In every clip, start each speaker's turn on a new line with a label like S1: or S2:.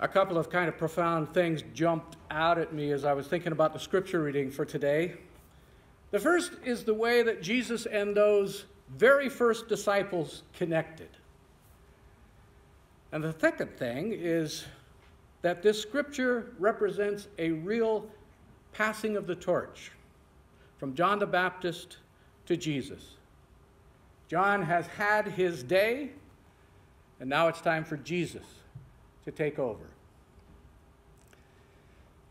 S1: a couple of kind of profound things jumped out at me as I was thinking about the scripture reading for today. The first is the way that Jesus and those very first disciples connected. And the second thing is that this scripture represents a real passing of the torch from John the Baptist to Jesus. John has had his day, and now it's time for Jesus to take over.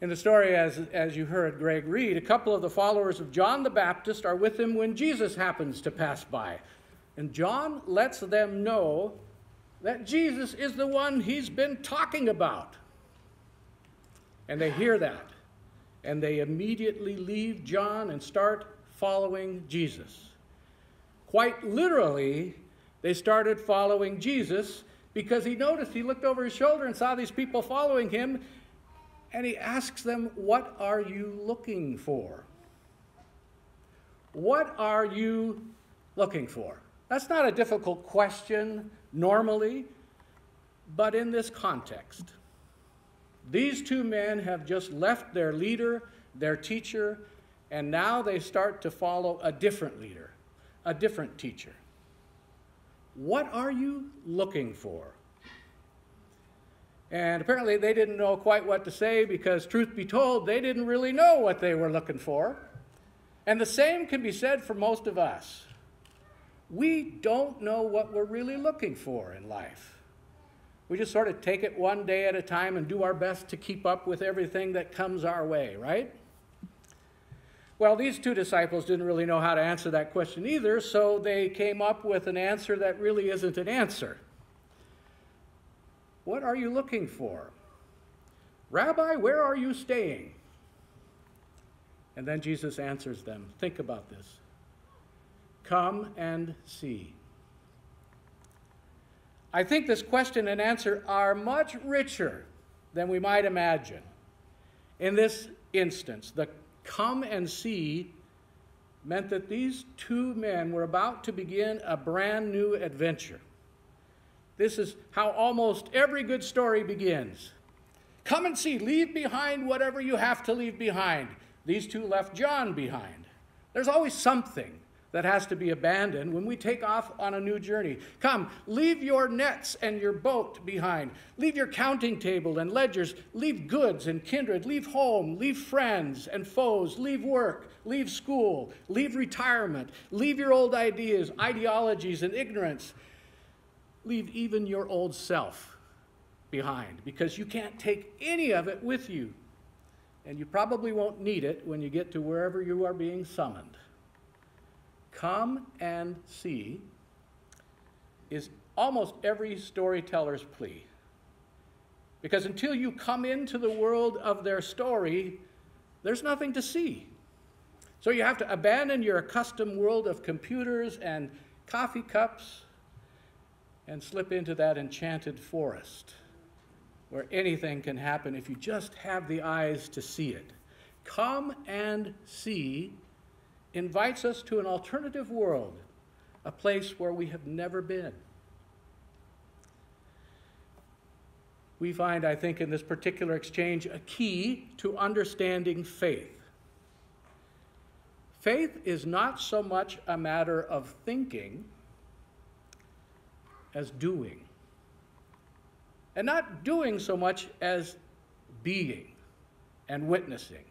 S1: In the story, as, as you heard Greg read, a couple of the followers of John the Baptist are with him when Jesus happens to pass by. And John lets them know that Jesus is the one he's been talking about. And they hear that. And they immediately leave John and start following Jesus. Quite literally, they started following Jesus because he noticed, he looked over his shoulder and saw these people following him, and he asks them, What are you looking for? What are you looking for? That's not a difficult question normally, but in this context. These two men have just left their leader, their teacher, and now they start to follow a different leader, a different teacher. What are you looking for? And apparently they didn't know quite what to say because, truth be told, they didn't really know what they were looking for. And the same can be said for most of us. We don't know what we're really looking for in life. We just sort of take it one day at a time and do our best to keep up with everything that comes our way, right? Well, these two disciples didn't really know how to answer that question either, so they came up with an answer that really isn't an answer. What are you looking for? Rabbi, where are you staying? And then Jesus answers them. Think about this. Come and see. I think this question and answer are much richer than we might imagine. In this instance, the come and see meant that these two men were about to begin a brand new adventure. This is how almost every good story begins. Come and see, leave behind whatever you have to leave behind. These two left John behind. There's always something that has to be abandoned when we take off on a new journey. Come, leave your nets and your boat behind. Leave your counting table and ledgers. Leave goods and kindred. Leave home. Leave friends and foes. Leave work. Leave school. Leave retirement. Leave your old ideas, ideologies, and ignorance. Leave even your old self behind because you can't take any of it with you. And you probably won't need it when you get to wherever you are being summoned. Come and see is almost every storyteller's plea. Because until you come into the world of their story, there's nothing to see. So you have to abandon your accustomed world of computers and coffee cups and slip into that enchanted forest where anything can happen if you just have the eyes to see it. Come and see invites us to an alternative world, a place where we have never been. We find, I think, in this particular exchange, a key to understanding faith. Faith is not so much a matter of thinking as doing. And not doing so much as being and witnessing.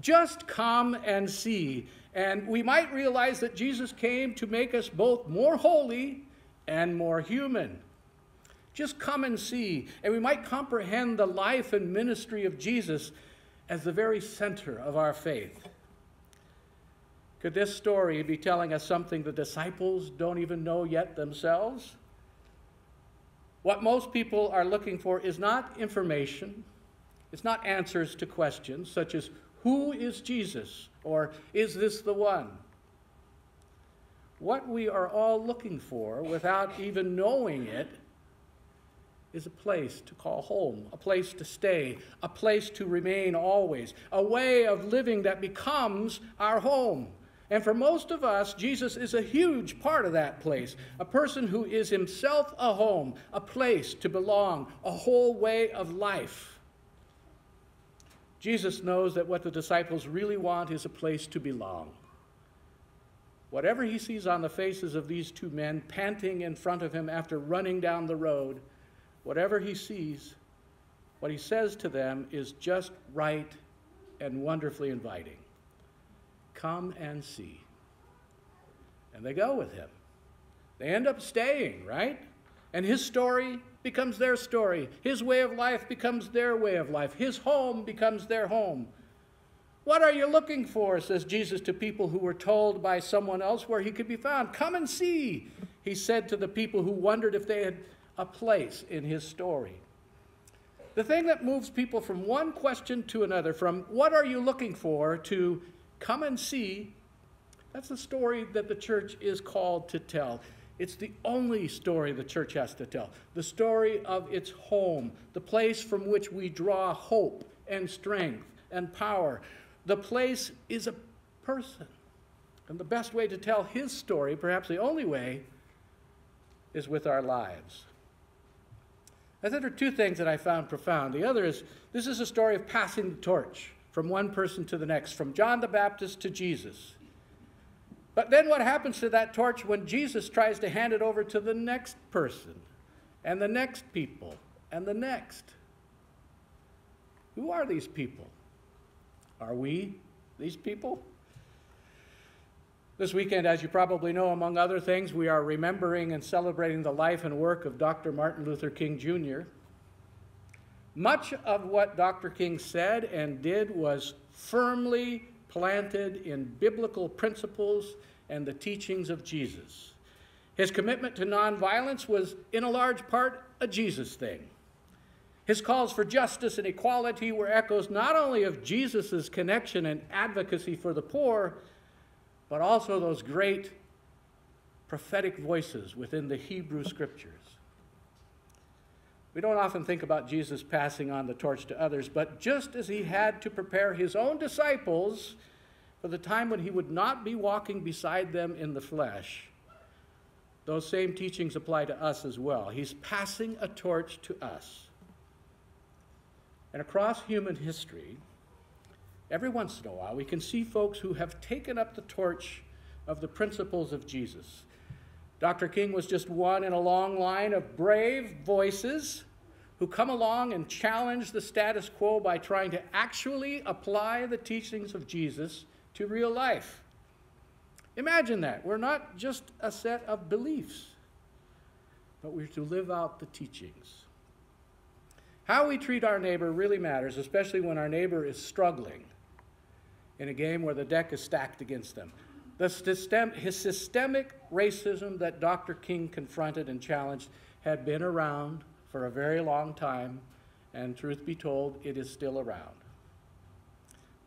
S1: Just come and see. And we might realize that Jesus came to make us both more holy and more human. Just come and see. And we might comprehend the life and ministry of Jesus as the very center of our faith. Could this story be telling us something the disciples don't even know yet themselves? What most people are looking for is not information, it's not answers to questions such as who is Jesus? Or is this the one? What we are all looking for without even knowing it is a place to call home, a place to stay, a place to remain always, a way of living that becomes our home. And for most of us, Jesus is a huge part of that place. A person who is himself a home, a place to belong, a whole way of life. Jesus knows that what the disciples really want is a place to belong. Whatever he sees on the faces of these two men panting in front of him after running down the road, whatever he sees, what he says to them is just right and wonderfully inviting. Come and see. And they go with him. They end up staying, right? And his story becomes their story. His way of life becomes their way of life. His home becomes their home. What are you looking for? says Jesus to people who were told by someone else where he could be found. Come and see, he said to the people who wondered if they had a place in his story. The thing that moves people from one question to another, from what are you looking for to come and see, that's the story that the church is called to tell. It's the only story the church has to tell the story of its home, the place from which we draw hope and strength and power. The place is a person. And the best way to tell his story, perhaps the only way, is with our lives. I think there are two things that I found profound. The other is this is a story of passing the torch from one person to the next, from John the Baptist to Jesus. But then what happens to that torch when Jesus tries to hand it over to the next person and the next people and the next? Who are these people? Are we these people? This weekend, as you probably know, among other things, we are remembering and celebrating the life and work of Dr. Martin Luther King Jr. Much of what Dr. King said and did was firmly planted in biblical principles and the teachings of Jesus. His commitment to nonviolence was, in a large part, a Jesus thing. His calls for justice and equality were echoes not only of Jesus' connection and advocacy for the poor, but also those great prophetic voices within the Hebrew scriptures. We don't often think about Jesus passing on the torch to others, but just as he had to prepare his own disciples for the time when he would not be walking beside them in the flesh, those same teachings apply to us as well. He's passing a torch to us. And across human history, every once in a while, we can see folks who have taken up the torch of the principles of Jesus. Dr. King was just one in a long line of brave voices who come along and challenge the status quo by trying to actually apply the teachings of Jesus to real life. Imagine that. We're not just a set of beliefs, but we're to live out the teachings. How we treat our neighbor really matters, especially when our neighbor is struggling in a game where the deck is stacked against them. The system, his systemic racism that Dr. King confronted and challenged had been around for a very long time, and truth be told, it is still around.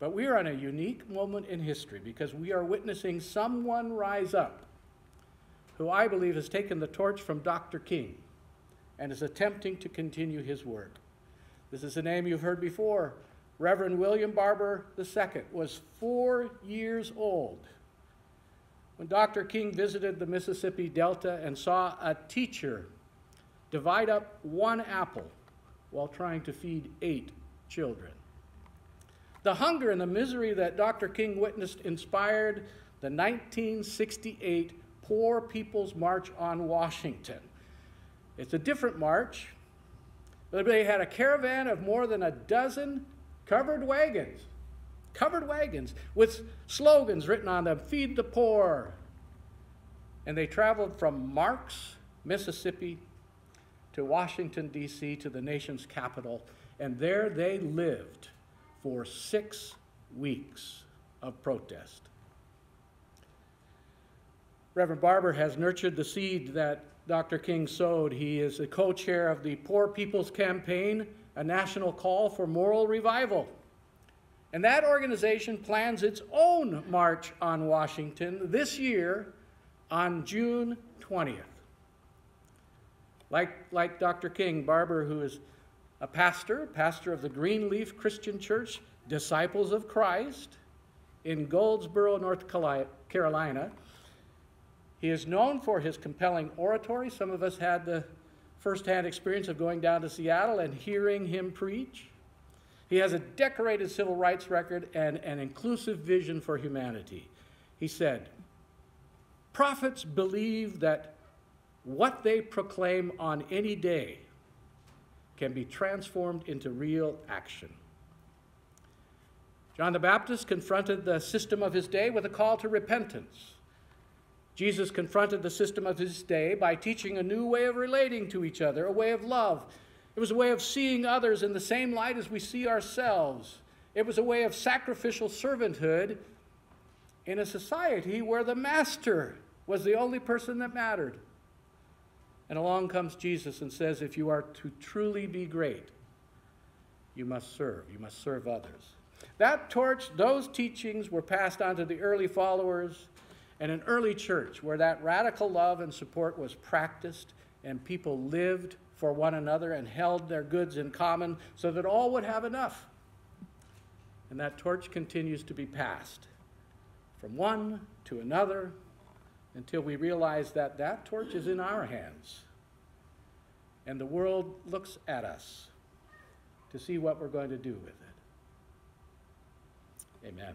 S1: But we are in a unique moment in history because we are witnessing someone rise up who I believe has taken the torch from Dr. King and is attempting to continue his work. This is a name you've heard before. Reverend William Barber II was four years old when Dr. King visited the Mississippi Delta and saw a teacher divide up one apple while trying to feed eight children. The hunger and the misery that Dr. King witnessed inspired the 1968 Poor People's March on Washington. It's a different march, they had a caravan of more than a dozen covered wagons, covered wagons with slogans written on them Feed the poor. And they traveled from Marks, Mississippi, to Washington, D.C., to the nation's capital. And there they lived for six weeks of protest. Reverend Barber has nurtured the seed that Dr. King sowed. He is the co chair of the Poor People's Campaign, a national call for moral revival. And that organization plans its own March on Washington this year on June 20th. Like, like Dr. King, Barber, who is a pastor, pastor of the Greenleaf Christian Church, Disciples of Christ, in Goldsboro, North Carolina. He is known for his compelling oratory. Some of us had the firsthand experience of going down to Seattle and hearing him preach. He has a decorated civil rights record and an inclusive vision for humanity. He said, Prophets believe that what they proclaim on any day can be transformed into real action. John the Baptist confronted the system of his day with a call to repentance. Jesus confronted the system of his day by teaching a new way of relating to each other, a way of love. It was a way of seeing others in the same light as we see ourselves. It was a way of sacrificial servanthood in a society where the master was the only person that mattered. And along comes Jesus and says, If you are to truly be great, you must serve. You must serve others. That torch, those teachings were passed on to the early followers and an early church where that radical love and support was practiced and people lived for one another and held their goods in common so that all would have enough. And that torch continues to be passed from one to another until we realize that that torch is in our hands. And the world looks at us to see what we're going to do with it. Amen.